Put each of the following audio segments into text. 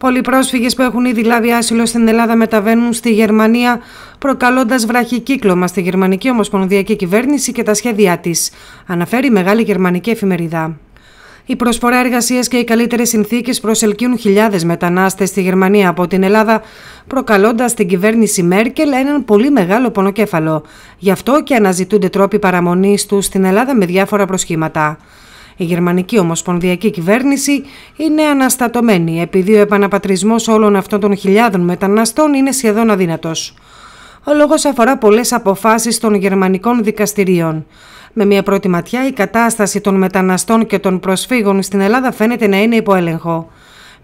Πολλοί πρόσφυγε που έχουν ήδη λάβει άσυλο στην Ελλάδα μεταβαίνουν στη Γερμανία, προκαλώντας βραχικύκλωμα στη Γερμανική Ομοσπονδιακή Κυβέρνηση και τα σχέδιά της, αναφέρει η μεγάλη γερμανική εφημερίδα. Η προσφορά εργασίας και οι καλύτερες συνθήκες προσελκύουν χιλιάδες μετανάστες στη Γερμανία από την Ελλάδα, προκαλώντας στην κυβέρνηση Μέρκελ έναν πολύ μεγάλο πονοκέφαλο. Γι' αυτό και αναζητούνται τρόποι παραμονής τους στην Ελλάδα με διάφορα προσχήματα. Η γερμανική ομοσπονδιακή κυβέρνηση είναι αναστατωμένη επειδή ο επαναπατρισμός όλων αυτών των χιλιάδων μεταναστών είναι σχεδόν αδύνατος. Ο λόγος αφορά πολλές αποφάσεις των γερμανικών δικαστηρίων. Με μια πρώτη ματιά, η κατάσταση των μεταναστών και των προσφύγων στην Ελλάδα φαίνεται να είναι υπό έλεγχο.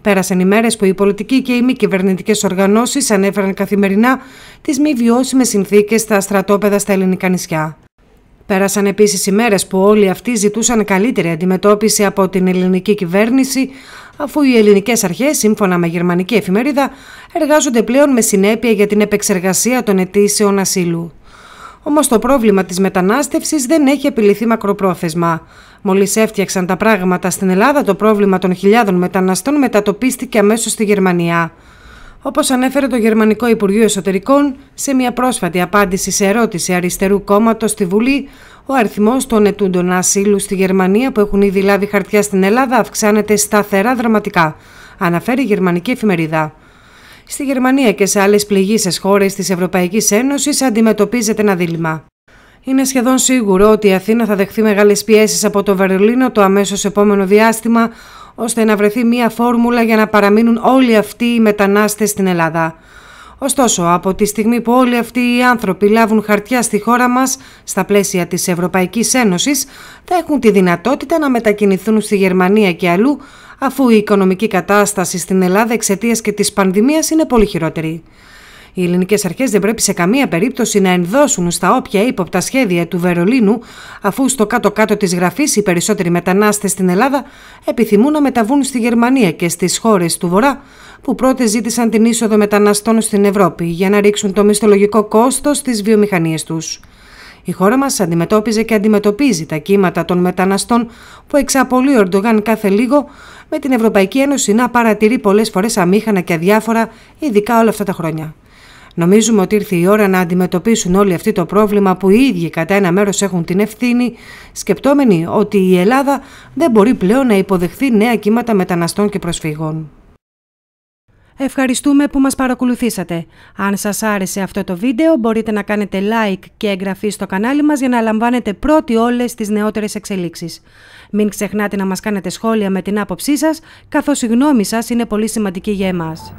Πέρασαν οι μέρες που οι πολιτικοί και οι μη κυβερνητικές οργανώσεις ανέφεραν καθημερινά τις μη βιώσιμες συνθήκες στα στρατόπεδα στα ελληνικά νησιά. Πέρασαν επίσης οι μέρες που όλοι αυτοί ζητούσαν καλύτερη αντιμετώπιση από την ελληνική κυβέρνηση, αφού οι ελληνικές αρχές, σύμφωνα με γερμανική εφημερίδα, εργάζονται πλέον με συνέπεια για την επεξεργασία των αιτήσεων ασύλου. Όμως το πρόβλημα της μετανάστευσης δεν έχει επιληθεί μακροπρόθεσμα. Μόλις έφτιαξαν τα πράγματα στην Ελλάδα, το πρόβλημα των χιλιάδων μεταναστών μετατοπίστηκε αμέσως στη Γερμανία. Όπως ανέφερε το Γερμανικό Υπουργείο Εσωτερικών σε μια πρόσφατη απάντηση σε ερώτηση αριστερού κόμματος στη Βουλή, ο αριθμός των ετούντων ασύλου στη Γερμανία που έχουν ήδη λάβει χαρτιά στην Ελλάδα αυξάνεται σταθερά δραματικά, αναφέρει η γερμανική εφημερίδα. Στη Γερμανία και σε άλλες πληγήσεις χώρες της Ευρωπαϊκής Ένωσης αντιμετωπίζεται ένα δίλημα. Είναι σχεδόν σίγουρο ότι η Αθήνα θα δεχθεί μεγάλες πιέσεις από το Βερολίνο το αμέσως επόμενο διάστημα, ώστε να βρεθεί μία φόρμουλα για να παραμείνουν όλοι αυτοί οι μετανάστες στην Ελλάδα. Ωστόσο, από τη στιγμή που όλοι αυτοί οι άνθρωποι λάβουν χαρτιά στη χώρα μας, στα πλαίσια της Ευρωπαϊκής Ένωσης, θα έχουν τη δυνατότητα να μετακινηθούν στη Γερμανία και αλλού, αφού η οικονομική κατάσταση στην Ελλάδα εξαιτίας και της πανδημίας είναι πολύ χειρότερη. Οι ελληνικές αρχές δεν πρέπει σε καμία περίπτωση να ενδώσουν στα όποια ύποπτα σχέδια του Βερολίνου, αφού στο κάτω-κάτω της γραφής οι περισσότεροι μετανάστες στην Ελλάδα επιθυμούν να μεταβούν στη Γερμανία και στις χώρες του Βορρά, που πρώτες ζήτησαν την είσοδο μεταναστών στην Ευρώπη για να ρίξουν το μισθολογικό κόστος στις βιομηχανίες τους. Η χώρα μας αντιμετώπιζε και αντιμετωπίζει τα κύματα των μεταναστών που εξαπολύει ο Ερντογάν κάθε λίγο, με την Ευρωπαϊκή Ένωση να παρατηρεί πολλές φορές αμήχανα και αδιάφορα, ειδικά όλα αυτά τα χρόνια. Νομίζουμε ότι ήρθε η ώρα να αντιμετωπίσουν όλοι αυτό το πρόβλημα που οι ίδιοι κατά ένα μέρος έχουν την ευθύνη, σκεπτόμενοι ότι η Ελλάδα δεν μπορεί πλέον να υποδεχθεί νέα κύματα μεταναστών και προσφύγων. Ευχαριστούμε που μας παρακολουθήσατε. Αν σας άρεσε αυτό το βίντεο μπορείτε να κάνετε like και εγγραφή στο κανάλι μας για να λαμβάνετε πρώτοι όλες τις νεότερες εξελίξεις. Μην ξεχνάτε να μας κάνετε σχόλια με την άποψή σας, καθώς η γνώμη σας είναι πολύ σημαντική για εμάς.